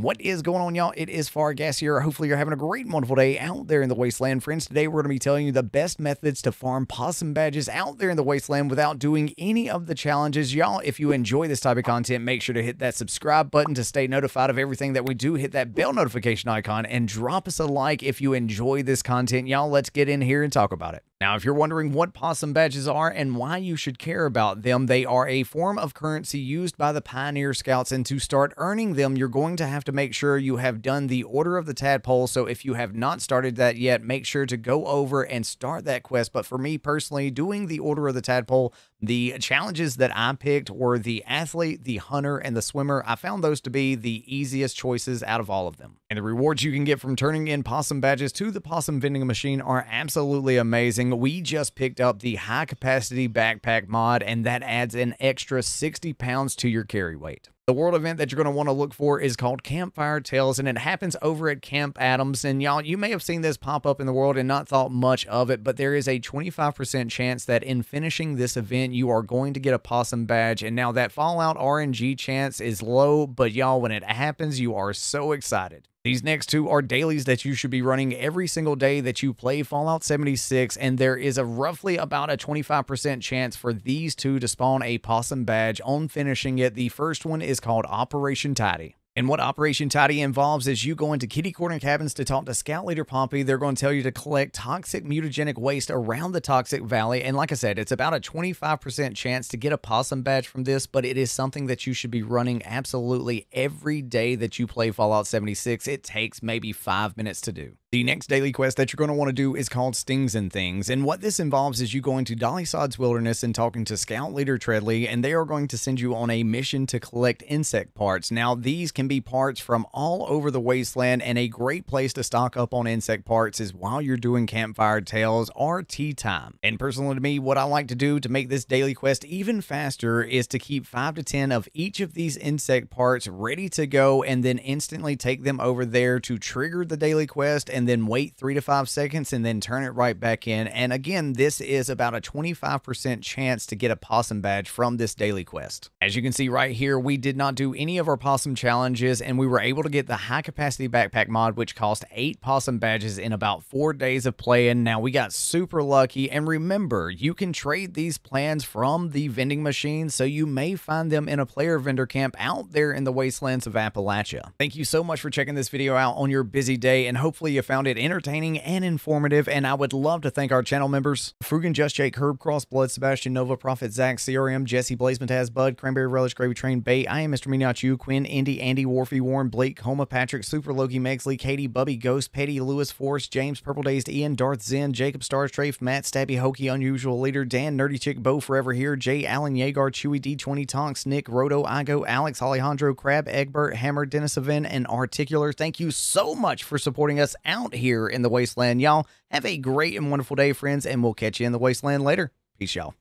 What is going on, y'all? It is Fargassier here. Hopefully, you're having a great, wonderful day out there in the wasteland. Friends, today we're going to be telling you the best methods to farm possum badges out there in the wasteland without doing any of the challenges. Y'all, if you enjoy this type of content, make sure to hit that subscribe button to stay notified of everything that we do. Hit that bell notification icon and drop us a like if you enjoy this content. Y'all, let's get in here and talk about it. Now, if you're wondering what possum badges are and why you should care about them, they are a form of currency used by the Pioneer Scouts, and to start earning them, you're going to have to make sure you have done the Order of the Tadpole. So if you have not started that yet, make sure to go over and start that quest. But for me personally, doing the Order of the Tadpole, the challenges that I picked were the athlete, the hunter, and the swimmer. I found those to be the easiest choices out of all of them. And the rewards you can get from turning in possum badges to the possum vending machine are absolutely amazing. We just picked up the high capacity backpack mod, and that adds an extra 60 pounds to your carry weight. The world event that you're going to want to look for is called Campfire Tales, and it happens over at Camp Adams. And y'all, you may have seen this pop up in the world and not thought much of it, but there is a 25% chance that in finishing this event, you are going to get a possum badge. And now that Fallout RNG chance is low, but y'all, when it happens, you are so excited. These next two are dailies that you should be running every single day that you play Fallout 76, and there is a roughly about a 25% chance for these two to spawn a possum badge on finishing it. The first one is called Operation Tidy. And what Operation Tidy involves is you go into Kiddie Corner Cabins to talk to Scout Leader Pompey. They're going to tell you to collect toxic mutagenic waste around the toxic valley. And like I said, it's about a 25% chance to get a possum badge from this, but it is something that you should be running absolutely every day that you play Fallout 76. It takes maybe five minutes to do. The next daily quest that you're going to want to do is called Stings and Things. And what this involves is you going to Dolly Sods Wilderness and talking to Scout Leader Treadley, and they are going to send you on a mission to collect insect parts. Now, these can be parts from all over the wasteland, and a great place to stock up on insect parts is while you're doing Campfire Tales or tea time. And personally to me, what I like to do to make this daily quest even faster is to keep 5 to 10 of each of these insect parts ready to go and then instantly take them over there to trigger the daily quest and then wait three to five seconds and then turn it right back in. And again, this is about a 25% chance to get a possum badge from this daily quest. As you can see right here, we did not do any of our possum challenges and we were able to get the high capacity backpack mod, which cost eight possum badges in about four days of playing. Now we got super lucky. And remember, you can trade these plans from the vending machine, so you may find them in a player vendor camp out there in the wastelands of Appalachia. Thank you so much for checking this video out on your busy day, and hopefully you found it entertaining and informative, and I would love to thank our channel members, Frugan, Just Jake, Herb, Cross, Blood, Sebastian, Nova, Prophet, Zach, CRM, Jesse, Blaze, Mataz, Bud, Cranberry Relish, Gravy Train, Bait, I am Mr. Me Not You, Quinn, Indy, Andy, Warfy, Warren, Blake, Homa, Patrick, Super Loki, Megsley, Katie, Bubby, Ghost, Petty, Lewis, Force, James, Purple Dazed, Ian, Darth, Zen, Jacob, Star Strafe, Matt, Stabby, Hokey, Unusual Leader, Dan, Nerdy Chick, Bo, Forever Here, Jay, Allen, Yeagar, Chewy, D20, Tonks, Nick, Roto, Igo, Alex, Alejandro, Crab, Egbert, Hammer, Dennis Event, and Articular. Thank you so much for supporting us out here in the Wasteland. Y'all have a great and wonderful day, friends, and we'll catch you in the Wasteland later. Peace, y'all.